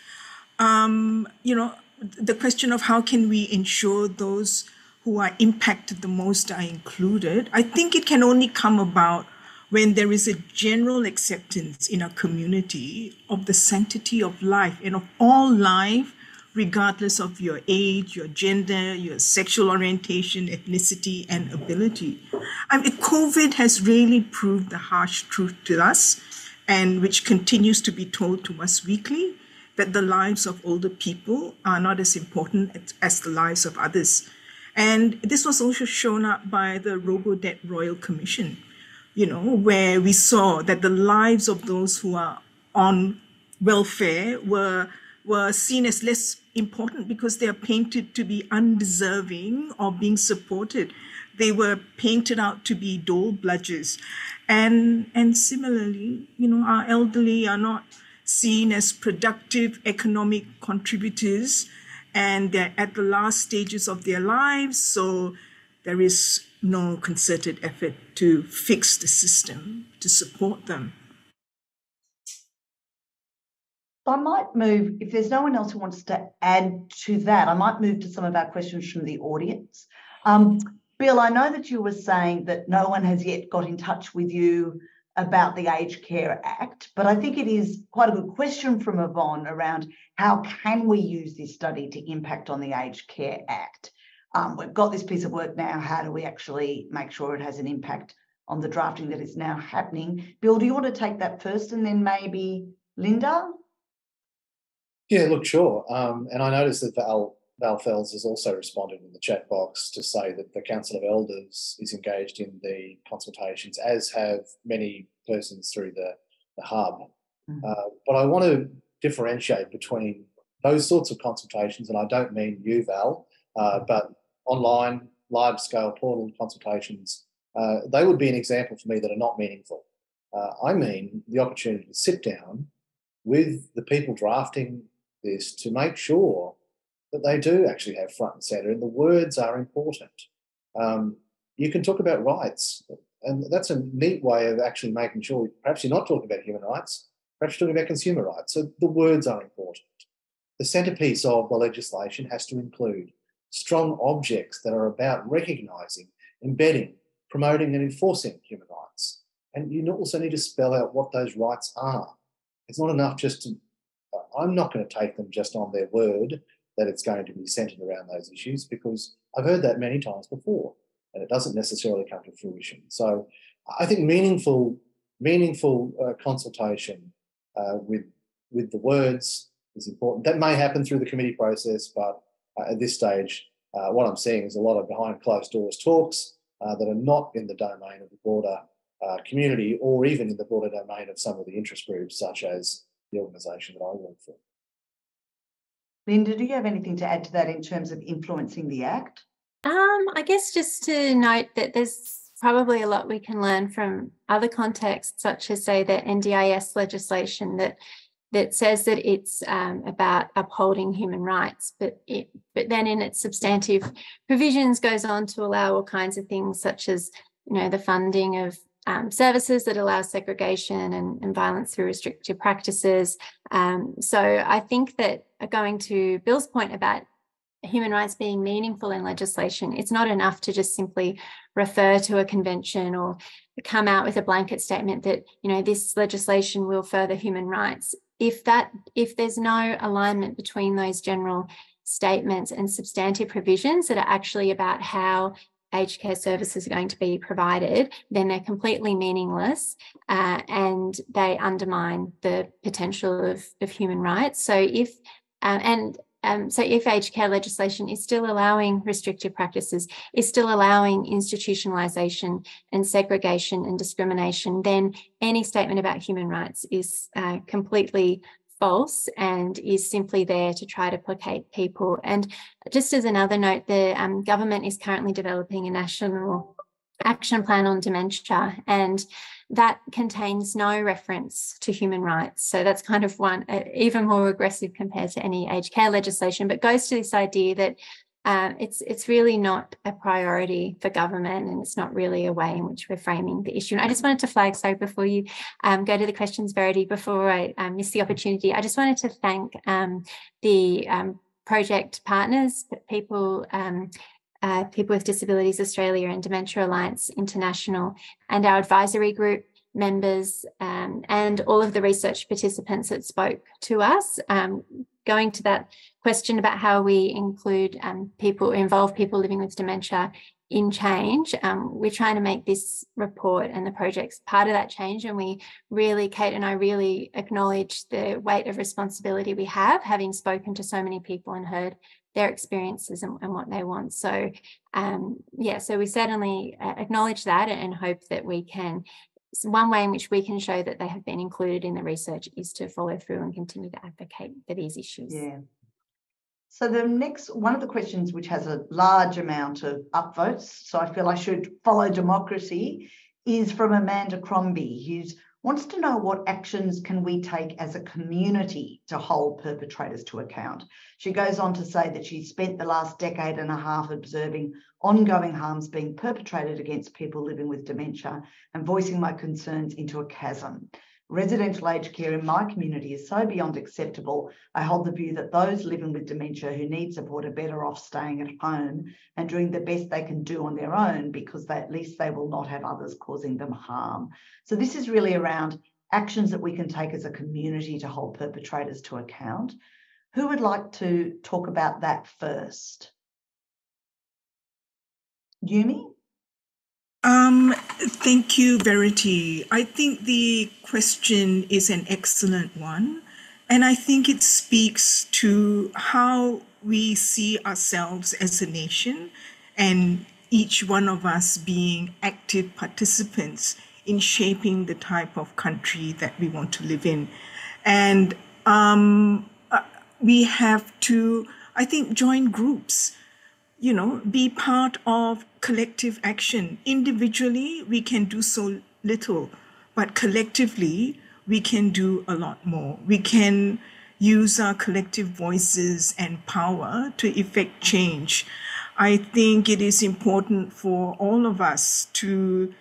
[SPEAKER 6] um, you know, the question of how can we ensure those who are impacted the most are included, I think it can only come about when there is a general acceptance in our community of the sanctity of life and of all life regardless of your age, your gender, your sexual orientation, ethnicity, and ability. I mean, COVID has really proved the harsh truth to us, and which continues to be told to us weekly that the lives of older people are not as important as the lives of others. And this was also shown up by the Robodebt Royal Commission, you know, where we saw that the lives of those who are on welfare were were seen as less important because they are painted to be undeserving of being supported. They were painted out to be dole bludgers. And, and similarly, you know, our elderly are not seen as productive economic contributors and they're at the last stages of their lives. So there is no concerted effort to fix the system to support them.
[SPEAKER 1] I might move, if there's no one else who wants to add to that, I might move to some of our questions from the audience. Um, Bill, I know that you were saying that no one has yet got in touch with you about the Aged Care Act, but I think it is quite a good question from Yvonne around how can we use this study to impact on the Aged Care Act. Um, we've got this piece of work now. How do we actually make sure it has an impact on the drafting that is now happening? Bill, do you want to take that first and then maybe Linda?
[SPEAKER 5] Yeah, look, sure. Um, and I noticed that Val, Val Fells has also responded in the chat box to say that the Council of Elders is engaged in the consultations, as have many persons through the, the hub. Mm-hmm. Uh, but I want to differentiate between those sorts of consultations, and I don't mean you, Val, uh, but online, large scale portal consultations, uh, they would be an example for me that are not meaningful. Uh, I mean the opportunity to sit down with the people drafting this to make sure that they do actually have front and center, and the words are important. Um, you can talk about rights, and that's a neat way of actually making sure perhaps you're not talking about human rights, perhaps you're talking about consumer rights. So the words are important. The centerpiece of the legislation has to include strong objects that are about recognizing, embedding, promoting, and enforcing human rights. And you also need to spell out what those rights are. It's not enough just to I'm not going to take them just on their word that it's going to be centered around those issues because I've heard that many times before and it doesn't necessarily come to fruition. So I think meaningful, meaningful uh, consultation uh, with with the words is important. That may happen through the committee process, but at this stage, uh, what I'm seeing is a lot of behind closed doors talks uh, that are not in the domain of the broader uh, community or even in the broader domain of some of the interest groups, such as the organisation that I work for.
[SPEAKER 1] Linda, do you have anything to add to that in terms of influencing the Act?
[SPEAKER 2] Um, I guess just to note that there's probably a lot we can learn from other contexts, such as say the NDIS legislation that that says that it's um, about upholding human rights, but it, but then in its substantive provisions goes on to allow all kinds of things such as you know the funding of um, services that allow segregation and, and, violence through restrictive practices. Um, so I think that going to Bill's point about human rights being meaningful in legislation, it's not enough to just simply refer to a convention or come out with a blanket statement that you know this legislation will further human rights. If that if there's no alignment between those general statements and substantive provisions that are actually about how aged care services are going to be provided, then they're completely meaningless uh, and they undermine the potential of, of human rights. So if uh, and um, so if aged care legislation is still allowing restrictive practices, is still allowing institutionalization and segregation and discrimination, then any statement about human rights is uh, completely false and is simply there to try to placate people. And just as another note, the um, government is currently developing a national action plan on dementia and that contains no reference to human rights so that's kind of one uh, even more aggressive compared to any aged care legislation but goes to this idea that um, it's it's really not a priority for government and it's not really a way in which we're framing the issue. And I just wanted to flag, so before you um, go to the questions, Verity, before I um, miss the opportunity, I just wanted to thank um, the um, project partners, people um, uh, People with Disabilities Australia and Dementia Alliance International, and our advisory group members um, and all of the research participants that spoke to us. Um, going to that question about how we include um, people, involve people living with dementia in change, um, we're trying to make this report and the projects part of that change. And we really, Kate and I really acknowledge the weight of responsibility we have, having spoken to so many people and heard their experiences and, and what they want. So, um, yeah, so we certainly uh, acknowledge that and hope that we can one way in which we can show that they have been included in the research is to follow through and continue to advocate for these issues.
[SPEAKER 1] Yeah. So the next one of the questions which has a large amount of upvotes, so I feel I should follow democracy, is from Amanda Crombie, who wants to know what actions can we take as a community to hold perpetrators to account. She goes on to say that she spent the last decade and a half observing ongoing harms being perpetrated against people living with dementia and voicing my concerns into a chasm. Residential aged care in my community is so beyond acceptable. I hold the view that those living with dementia who need support are better off staying at home and doing the best they can do on their own because they, at least they will not have others causing them harm. So, this is really around actions that we can take as a community to hold perpetrators to account. Who would like to talk about that first? Yumi?
[SPEAKER 6] Um, thank you, Verity. I think the question is an excellent one. And I think it speaks to how we see ourselves as a nation and each one of us being active participants in shaping the type of country that we want to live in. And um, uh, we have to, I think, join groups you know, be part of collective action. Individually, we can do so little, but collectively, we can do a lot more. We can use our collective voices and power to effect change. I think it is important for all of us to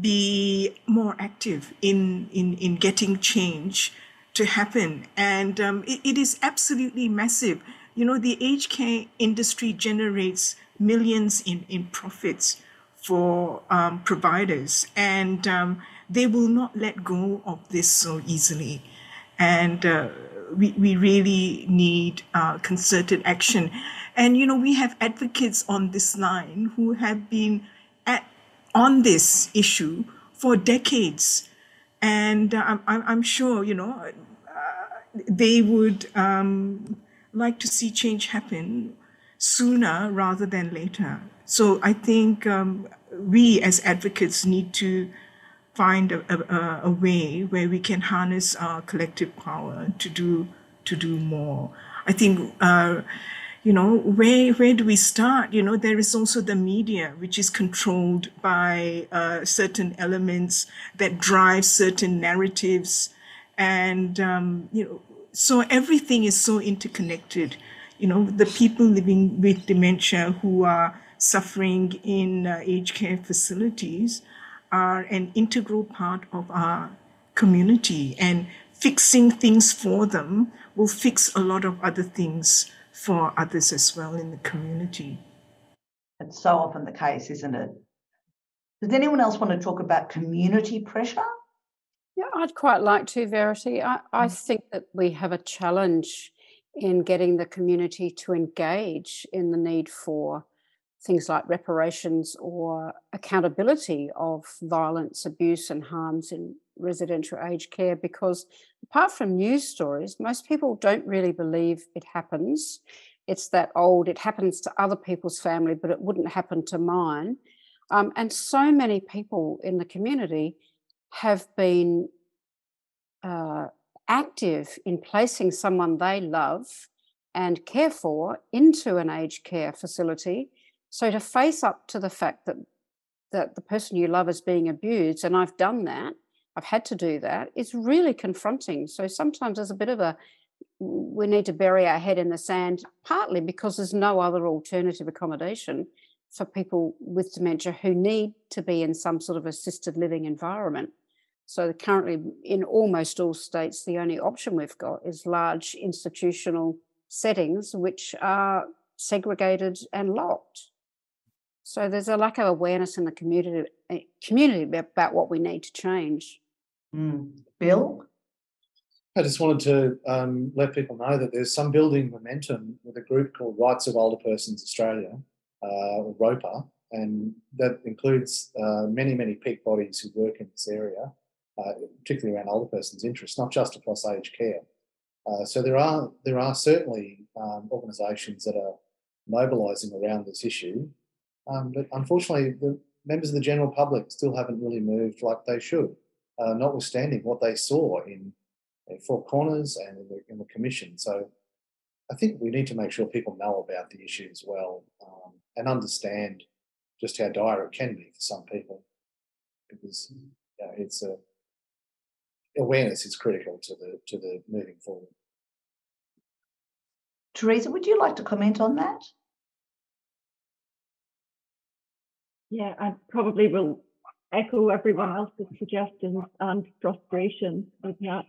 [SPEAKER 6] be more active in, in, in getting change to happen. And um, it, it is absolutely massive you know, the aged care industry generates millions in, in profits for um, providers, and um, they will not let go of this so easily. And uh, we, we really need uh, concerted action. And, you know, we have advocates on this line who have been at, on this issue for decades. And uh, I'm, I'm sure, you know, uh, they would um, like to see change happen sooner rather than later. So I think um, we as advocates need to find a, a, a, way where we can harness our collective power to do to do more. I think uh, you know where where do we start? You know there is also the media, which is controlled by uh, certain elements that drive certain narratives, and um, you know so everything is so interconnected. You know, the people living with dementia who are suffering in uh, aged care facilities are an integral part of our community, and fixing things for them will fix a lot of other things for others as well in the community.
[SPEAKER 1] It's so often the case, isn't it? Does anyone else want to talk about community pressure?
[SPEAKER 3] Yeah, I'd quite like to, Verity. I, I mm. think that we have a challenge in getting the community to engage in the need for things like reparations or accountability of violence, abuse, and harms in residential aged care because apart from news stories, most people don't really believe it happens. It's that old, it happens to other people's family, but it wouldn't happen to mine. Um, and so many people in the community have been uh, active in placing someone they love and care for into an aged care facility. So to face up to the fact that that the person you love is being abused, and I've done that, I've had to do that, is really confronting. So sometimes there's a bit of a we need to bury our head in the sand, partly because there's no other alternative accommodation for people with dementia who need to be in some sort of assisted living environment. So currently, in almost all states, the only option we've got is large institutional settings which are segregated and locked. So there's a lack of awareness in the community eh, community about what we need to change.
[SPEAKER 1] Mm. Bill,
[SPEAKER 5] I just wanted to um, let people know that there's some building momentum with a group called Rights of Older Persons Australia, uh, or ROPA, and that includes uh, many, many peak bodies who work in this area uh, particularly around older persons' interests, not just across aged care. Uh, so there are there are certainly um, organisations that are mobilising around this issue, um, but unfortunately, the members of the general public still haven't really moved like they should. uh, notwithstanding what they saw in, in Four Corners and in the, in the commission. So I think we need to make sure people know about the issue as well um, and understand just how dire it can be for some people because you know, it's a awareness is critical to the to the moving forward.
[SPEAKER 1] Theresa, would you like to comment on that?
[SPEAKER 4] Yeah, I probably will echo everyone else's suggestions and frustration with that.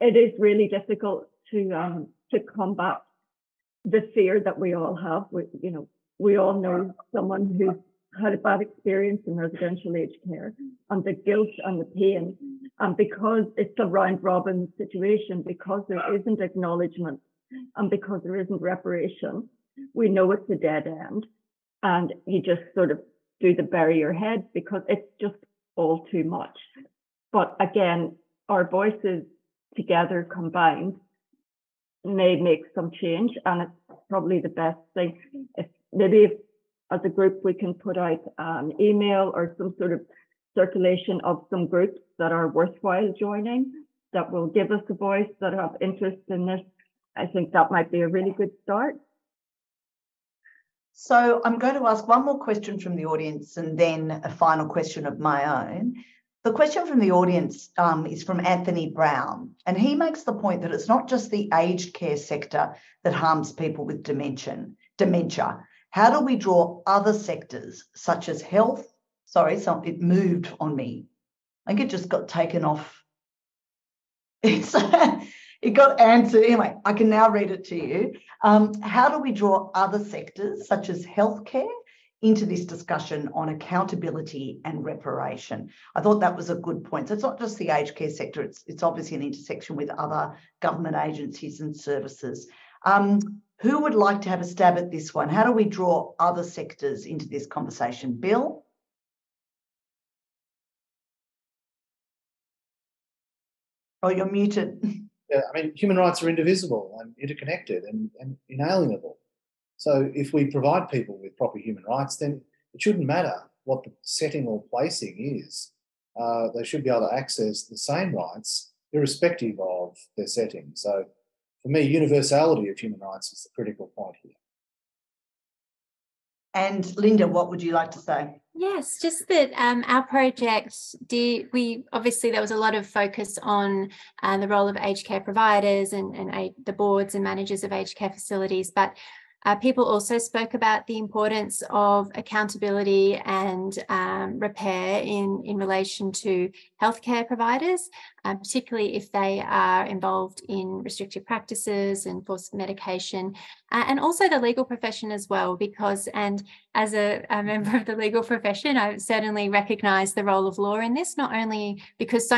[SPEAKER 4] It is really difficult to um, to combat the fear that we all have. We, you know, we all know someone who's had a bad experience in residential aged care and the guilt and the pain. And because it's a round robin situation, because there isn't acknowledgement and because there isn't reparation, we know it's a dead end. And you just sort of do the bury your head because it's just all too much. But again, our voices together combined may make some change and it's probably the best thing. If maybe if as a group we can put out an email or some sort of circulation of some groups that are worthwhile joining that will give us a voice that have interest in this. I think that might be a really good start.
[SPEAKER 1] So I'm going to ask one more question from the audience and then a final question of my own. The question from the audience um, is from Anthony Brown, and he makes the point that it's not just the aged care sector that harms people with dementia. Dementia. How do we draw other sectors such as health? Sorry, so it moved on me. I think it just got taken off. It's it got answered. Anyway, I can now read it to you. Um, how do we draw other sectors such as healthcare into this discussion on accountability and reparation? I thought that was a good point. So it's not just the aged care sector, it's, it's obviously an intersection with other government agencies and services. Um, who would like to have a stab at this one? How do we draw other sectors into this conversation? Bill? Oh, you're muted.
[SPEAKER 5] Yeah, I mean, human rights are indivisible and interconnected and, and inalienable. So if we provide people with proper human rights, then it shouldn't matter what the setting or placing is. Uh, they should be able to access the same rights irrespective of their setting. So for me, universality of human rights is the critical point here.
[SPEAKER 1] And Linda, what would you like to say?
[SPEAKER 2] Yes, just that um, our project did, we obviously there was a lot of focus on uh, the role of aged care providers and, and the boards and managers of aged care facilities, but uh, people also spoke about the importance of accountability and um, repair in, in relation to healthcare providers, uh, particularly if they are involved in restrictive practices and forced medication, uh, and also the legal profession as well. Because, and as a, a, member of the legal profession, I certainly recognise the role of law in this, not only because so,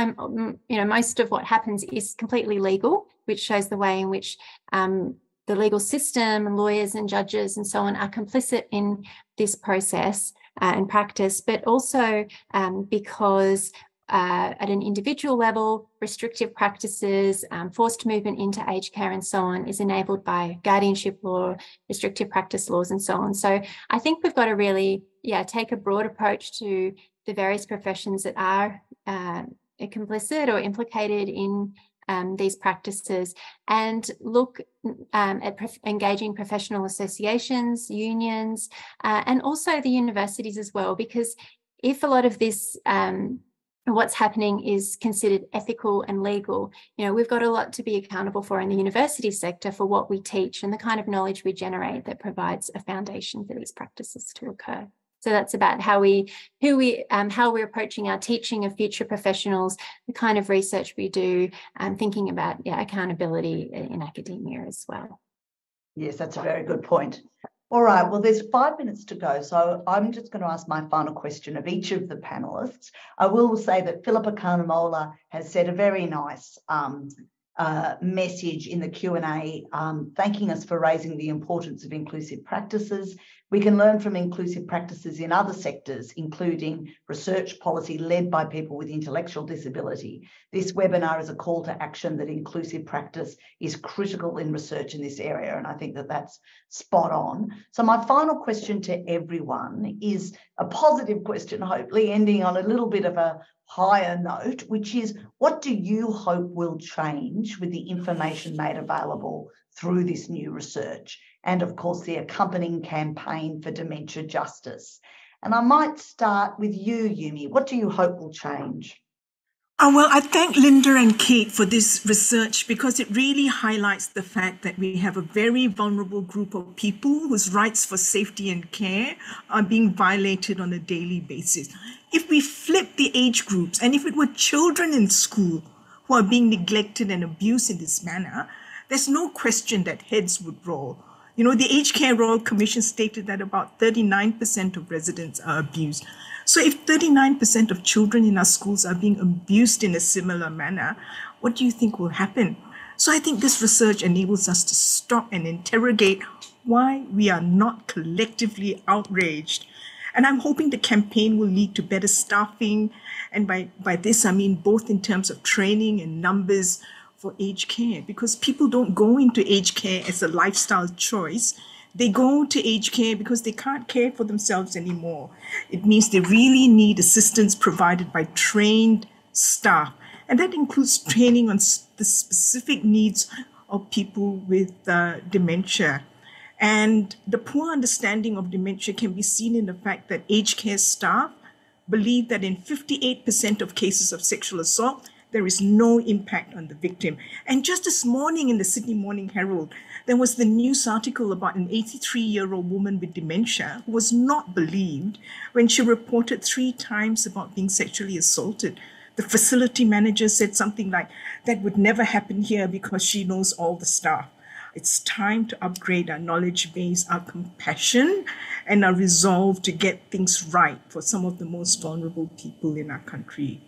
[SPEAKER 2] you know, most of what happens is completely legal, which shows the way in which um, the legal system and lawyers and judges and so on are complicit in this process uh, and practice, but also um, because uh, at an individual level, restrictive practices, um, forced movement into aged care and so on is enabled by guardianship law, restrictive practice laws and so on. So I think we've got to really, yeah, take a broad approach to the various professions that are uh, complicit or implicated in um, these practices and look um, at prof- engaging professional associations, unions, uh, and also the universities as well. Because if a lot of this um, what's happening is considered ethical and legal. You know, we've got a lot to be accountable for in the university sector for what we teach and the kind of knowledge we generate that provides a foundation for these practices to occur. So that's about how we, who we, um, how we're approaching our teaching of future professionals, the kind of research we do, um, thinking about yeah, accountability in academia as well.
[SPEAKER 1] Yes, that's a very good point. All right, well, there's five minutes to go, so I'm just going to ask my final question of each of the panelists. I will say that Philippa Carnemolla has said a very nice um, uh, message in the Q&A, um, thanking us for raising the importance of inclusive practices we can learn from inclusive practices in other sectors, including research policy led by people with intellectual disability. This webinar is a call to action that inclusive practice is critical in research in this area, and I think that that's spot on. So my final question to everyone is a positive question, hopefully ending on a little bit of a higher note, which is what do you hope will change with the information made available through this new research? And of course, the accompanying campaign for dementia justice. And I might start with you, Yumi. What do you hope will change?
[SPEAKER 6] Oh, well, I thank Linda and Kate for this research because it really highlights the fact that we have a very vulnerable group of people whose rights for safety and care are being violated on a daily basis. If we flip the age groups and if it were children in school who are being neglected and abused in this manner, there's no question that heads would roll. You know, the Aged Care Royal Commission stated that about 39% of residents are abused. So if 39% of children in our schools are being abused in a similar manner, what do you think will happen? So I think this research enables us to stop and interrogate why we are not collectively outraged. And I'm hoping the campaign will lead to better staffing. And by, by this, I mean both in terms of training and numbers for aged care, because people don't go into aged care as a lifestyle choice they go to aged care because they can't care for themselves anymore. It means they really need assistance provided by trained staff. And that includes training on the specific needs of people with uh, dementia. And the poor understanding of dementia can be seen in the fact that aged care staff believe that in 58% of cases of sexual assault, there is no impact on the victim. And just this morning in the Sydney Morning Herald, there was the news article about an 83 year old woman with dementia who was not believed when she reported three times about being sexually assaulted. The facility manager said something like, That would never happen here because she knows all the staff. It's time to upgrade our knowledge base, our compassion, and our resolve to get things right for some of the most vulnerable people in our country.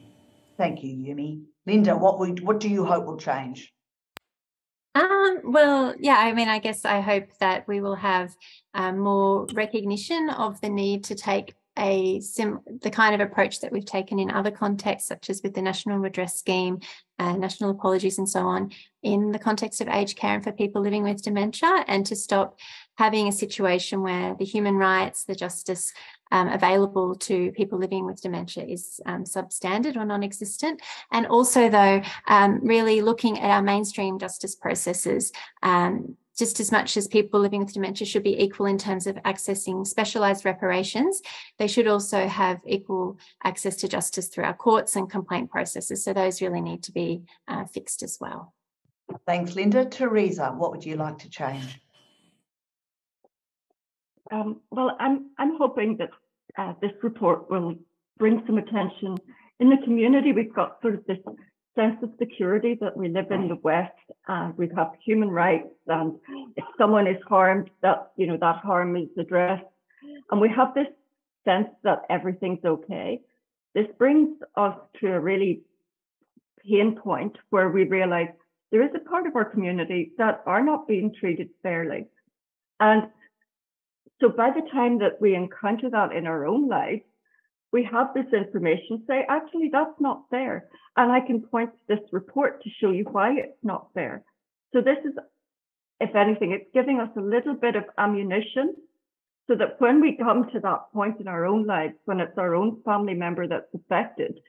[SPEAKER 1] Thank you, Yumi. Linda, what what do you hope will change?
[SPEAKER 2] Um, well, yeah, I mean, I guess I hope that we will have um, more recognition of the need to take a sim the kind of approach that we've taken in other contexts, such as with the National Redress Scheme, uh, national apologies, and so on, in the context of aged care and for people living with dementia, and to stop having a situation where the human rights, the justice um, available to people living with dementia is um, substandard or non-existent. And also, though, um, really looking at our mainstream justice processes um, just as much as people living with dementia should be equal in terms of accessing specialised reparations, they should also have equal access to justice through our courts and complaint processes. So those really need to be uh, fixed as well.
[SPEAKER 1] Thanks, Linda. Theresa, what would you like to change?
[SPEAKER 4] Um, well, I'm I'm hoping that uh, this report will bring some attention in the community. We've got sort of this sense of security that we live in the West and we have human rights, and if someone is harmed, that you know that harm is addressed, and we have this sense that everything's okay. This brings us to a really pain point where we realize there is a part of our community that are not being treated fairly. And so by the time that we encounter that in our own lives, we have this information say, actually, that's not fair. And I can point to this report to show you why it's not fair. So this is, if anything, it's giving us a little bit of ammunition so that when we come to that point in our own lives, when it's our own family member that's affected,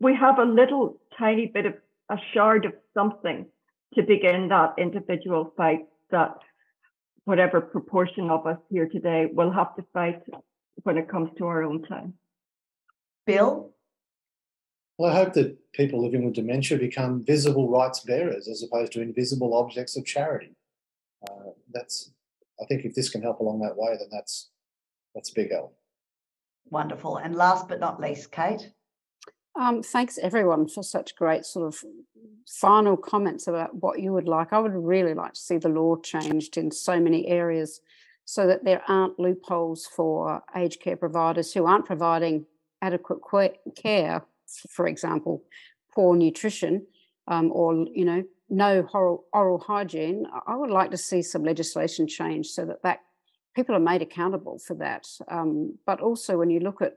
[SPEAKER 4] we have a little tiny bit of a shard of something to begin that individual fight that whatever proportion of us here today will have to fight when it comes to our own time.
[SPEAKER 1] Bill?
[SPEAKER 5] Well, I hope that people living with dementia become visible rights bearers as opposed to invisible objects of charity. Uh, that's, I think, if this can help along that way, then that's that's big help.
[SPEAKER 1] Wonderful. And last but not least, Kate.
[SPEAKER 3] Um, thanks everyone for such great sort of final comments about what you would like. I would really like to see the law changed in so many areas so that there aren't loopholes for aged care providers who aren't providing adequate care, for example, poor nutrition um, or, you know, no oral, oral hygiene. I would like to see some legislation change so that, that people are made accountable for that. Um, but also when you look at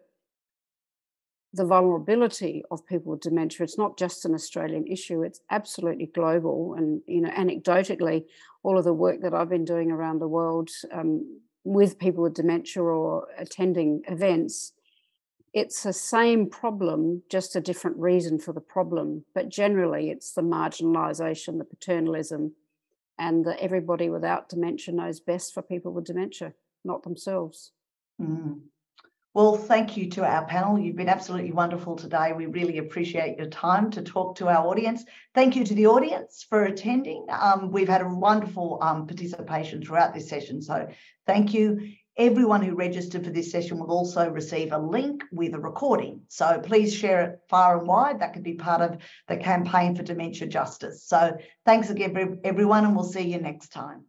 [SPEAKER 3] the vulnerability of people with dementia it's not just an australian issue it's absolutely global and you know anecdotally all of the work that i've been doing around the world um, with people with dementia or attending events it's the same problem, just a different reason for the problem. But generally, it's the marginalisation, the paternalism, and that everybody without dementia knows best for people with dementia, not themselves.
[SPEAKER 1] Mm. Well, thank you to our panel. You've been absolutely wonderful today. We really appreciate your time to talk to our audience. Thank you to the audience for attending. Um, we've had a wonderful um, participation throughout this session, so thank you. Everyone who registered for this session will also receive a link with a recording. So please share it far and wide. That could be part of the campaign for dementia justice. So thanks again, everyone, and we'll see you next time.